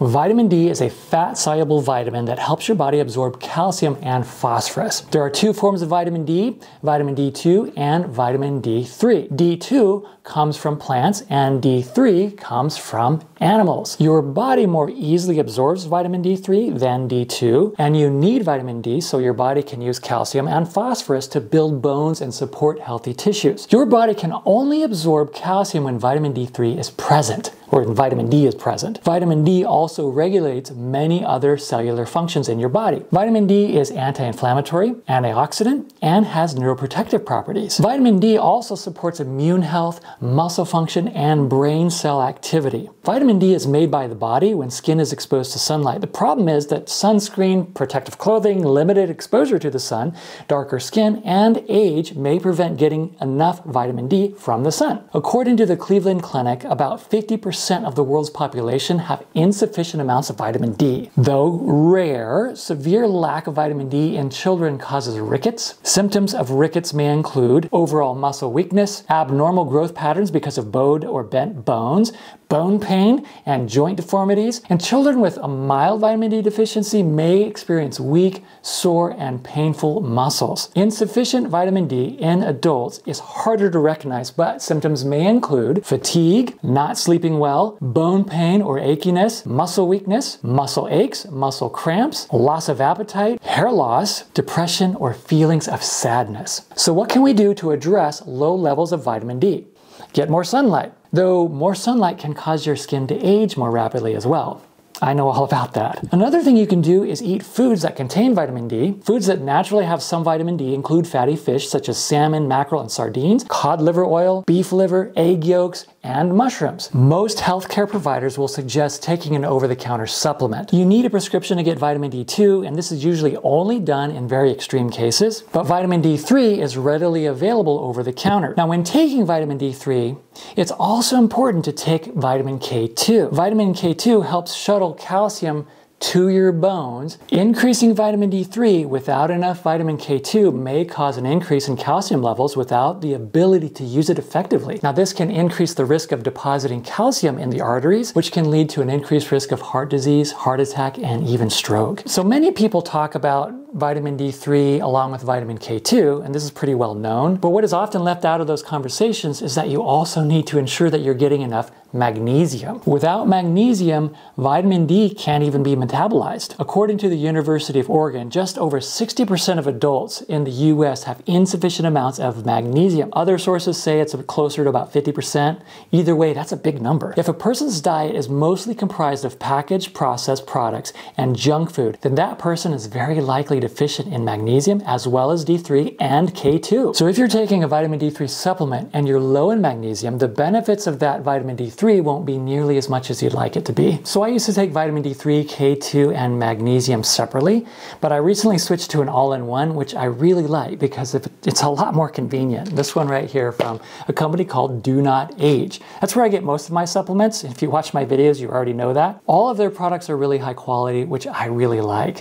Vitamin D is a fat soluble vitamin that helps your body absorb calcium and phosphorus. There are two forms of vitamin D vitamin D2 and vitamin D3. D2 comes from plants and D3 comes from animals. Your body more easily absorbs vitamin D3 than D2, and you need vitamin D so your body can use calcium and phosphorus to build bones and support healthy tissues. Your body can only absorb calcium when vitamin D3 is present or vitamin D is present. Vitamin D also regulates many other cellular functions in your body. Vitamin D is anti-inflammatory, antioxidant, and has neuroprotective properties. Vitamin D also supports immune health, muscle function, and brain cell activity. Vitamin D is made by the body when skin is exposed to sunlight. The problem is that sunscreen, protective clothing, limited exposure to the sun, darker skin, and age may prevent getting enough vitamin D from the sun. According to the Cleveland Clinic, about 50% percent of the world's population have insufficient amounts of vitamin D. Though rare, severe lack of vitamin D in children causes rickets. Symptoms of rickets may include overall muscle weakness, abnormal growth patterns because of bowed or bent bones, bone pain, and joint deformities. And children with a mild vitamin D deficiency may experience weak, sore, and painful muscles. Insufficient vitamin D in adults is harder to recognize, but symptoms may include fatigue, not sleeping well, well, bone pain or achiness, muscle weakness, muscle aches, muscle cramps, loss of appetite, hair loss, depression, or feelings of sadness. So, what can we do to address low levels of vitamin D? Get more sunlight, though more sunlight can cause your skin to age more rapidly as well. I know all about that. Another thing you can do is eat foods that contain vitamin D. Foods that naturally have some vitamin D include fatty fish such as salmon, mackerel, and sardines, cod liver oil, beef liver, egg yolks, and mushrooms. Most healthcare providers will suggest taking an over the counter supplement. You need a prescription to get vitamin D2, and this is usually only done in very extreme cases, but vitamin D3 is readily available over the counter. Now, when taking vitamin D3, it's also important to take vitamin K2. Vitamin K2 helps shuttle calcium to your bones. Increasing vitamin D3 without enough vitamin K2 may cause an increase in calcium levels without the ability to use it effectively. Now, this can increase the risk of depositing calcium in the arteries, which can lead to an increased risk of heart disease, heart attack, and even stroke. So many people talk about vitamin D3 along with vitamin K2, and this is pretty well known. But what is often left out of those conversations is that you also need to ensure that you're getting enough magnesium. Without magnesium, vitamin D can't even be metabolized. According to the University of Oregon, just over 60% of adults in the US have insufficient amounts of magnesium. Other sources say it's closer to about 50%. Either way, that's a big number. If a person's diet is mostly comprised of packaged processed products and junk food, then that person is very likely deficient in magnesium as well as D3 and K2. So if you're taking a vitamin D3 supplement and you're low in magnesium, the benefits of that vitamin D3 won't be nearly as much as you'd like it to be. So I used to take vitamin D3, K2, and magnesium separately, but I recently switched to an all-in-one, which I really like because it's a lot more convenient. This one right here from a company called DoNotAge. That's where I get most of my supplements. If you watch my videos, you already know that. All of their products are really high quality, which I really like.